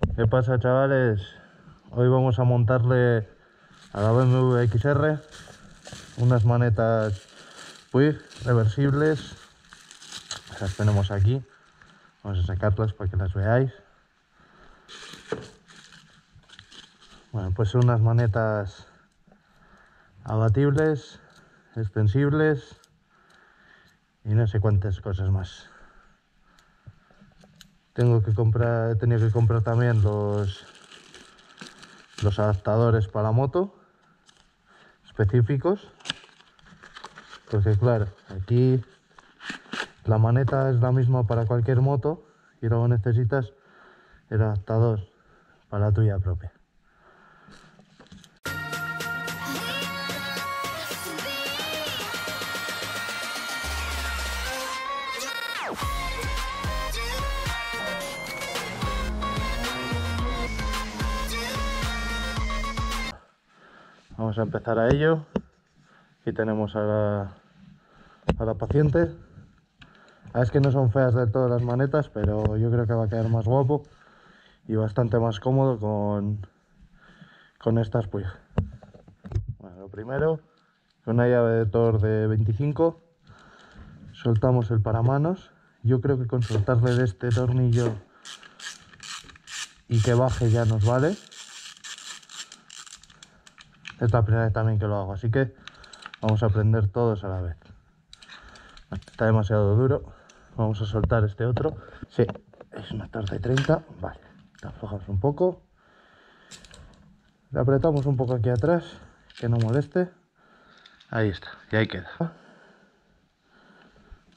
¿Qué pasa chavales? Hoy vamos a montarle a la BMW XR unas manetas Puig reversibles. Las tenemos aquí. Vamos a sacarlas para que las veáis. Bueno, pues son unas manetas abatibles, extensibles y no sé cuántas cosas más. Tengo que comprar, he tenido que comprar también los, los adaptadores para moto específicos. Porque claro, aquí la maneta es la misma para cualquier moto y luego necesitas el adaptador para la tuya propia. Vamos a empezar a ello. Aquí tenemos a la, a paciente. Ah, es que no son feas del todo las manetas, pero yo creo que va a quedar más guapo y bastante más cómodo con, con estas pues. Bueno, lo primero, con una llave de Thor de 25, soltamos el paramanos. Yo creo que con soltarle de este tornillo y que baje ya nos vale. Es la primera vez también que lo hago, así que vamos a aprender todos a la vez. Está demasiado duro. Vamos a soltar este otro. Sí, es una tarde 30. Vale, aflojamos un poco. Le apretamos un poco aquí atrás, que no moleste. Ahí está, y ahí queda.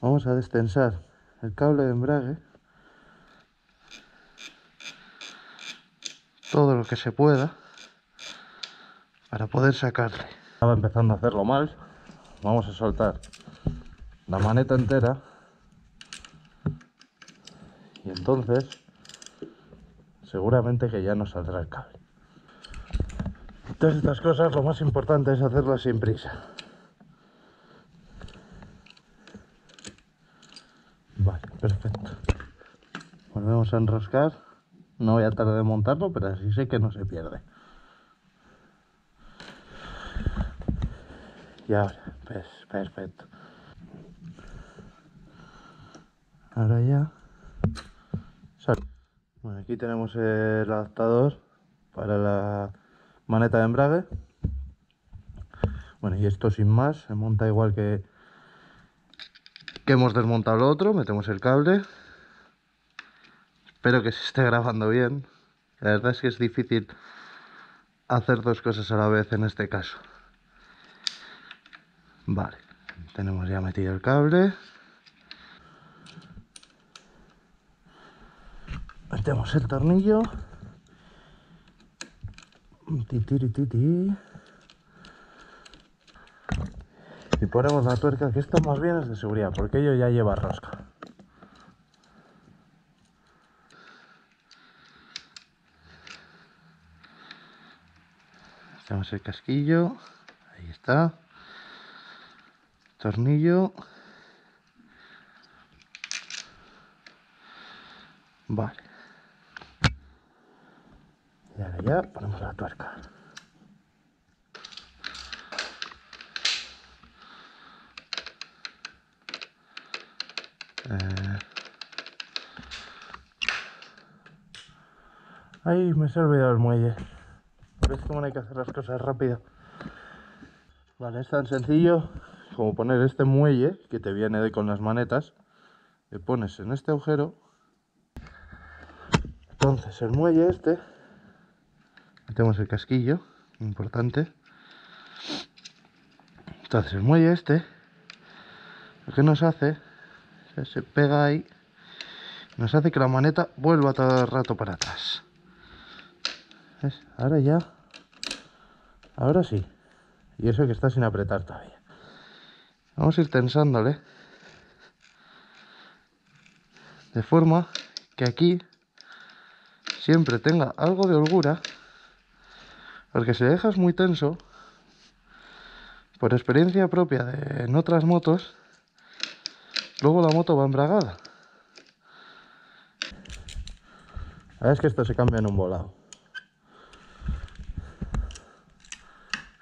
Vamos a destensar el cable de embrague. Todo lo que se pueda para poder sacarle. Estaba empezando a hacerlo mal. Vamos a soltar la maneta entera. Y entonces seguramente que ya no saldrá el cable. Todas estas cosas lo más importante es hacerlas sin prisa. Vale, perfecto. Volvemos a enroscar. No voy a tardar en montarlo, pero así sé que no se pierde. Y ahora, pues, perfecto. Ahora ya. Bueno, aquí tenemos el adaptador para la maneta de embrague. Bueno, y esto sin más, se monta igual que, que hemos desmontado lo otro. Metemos el cable. Espero que se esté grabando bien. La verdad es que es difícil hacer dos cosas a la vez en este caso. Vale, tenemos ya metido el cable. Metemos el tornillo. Y ponemos la tuerca, que esto más bien es de seguridad, porque ello ya lleva rosca. Hacemos el casquillo, ahí está tornillo. Vale. Y ahora ya ponemos la tuerca. Eh... Ay, me se ha olvidado el muelle. ¿Ves cómo hay que hacer las cosas rápido? Vale, es tan sencillo como poner este muelle que te viene de con las manetas, le pones en este agujero. Entonces el muelle este, metemos el casquillo, importante. Entonces el muelle este, lo que nos hace, se pega ahí, nos hace que la maneta vuelva todo el rato para atrás. Ahora ya, ahora sí. Y eso que está sin apretar todavía. Vamos a ir tensándole. De forma que aquí siempre tenga algo de holgura. Porque si dejas muy tenso, por experiencia propia de en otras motos, luego la moto va embragada. Verdad es que esto se cambia en un volado.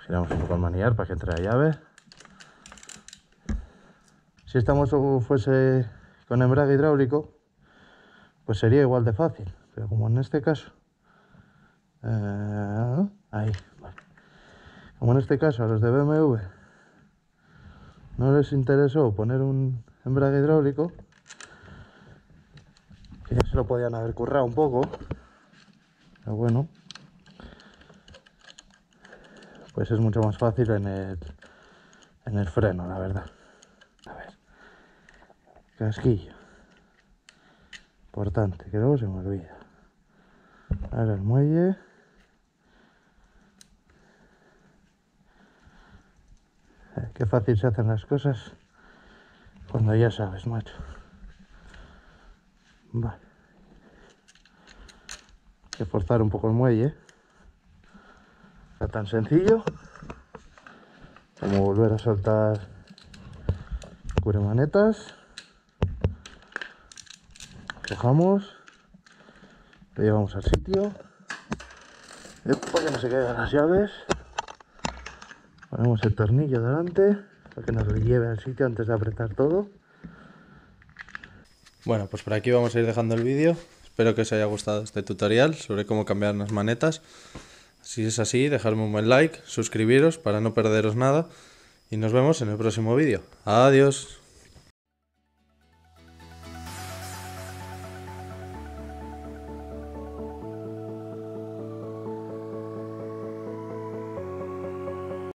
Giramos un poco el manillar para que entre la llave. Si esta moto fuese con embrague hidráulico, pues sería igual de fácil. Pero como en este caso... eh, ahí, vale. Como en este caso a los de BMW no les interesó poner un embrague hidráulico, que ya se lo podían haber currado un poco, pero bueno, pues es mucho más fácil en el, en el freno, la verdad. Casquillo, importante, que luego se me olvida. Ahora el muelle. Eh, Qué fácil se hacen las cosas cuando ya sabes, macho. Vale. Hay que forzar un poco el muelle. Era tan sencillo como volver a soltar manetas. Cojamos. Lo llevamos al sitio. Para que no se caigan las llaves. Ponemos el tornillo delante para que nos lo lleve al sitio antes de apretar todo. Bueno, pues por aquí vamos a ir dejando el vídeo. Espero que os haya gustado este tutorial sobre cómo cambiar las manetas. Si es así, dejadme un buen like, suscribiros para no perderos nada y nos vemos en el próximo vídeo. Adiós.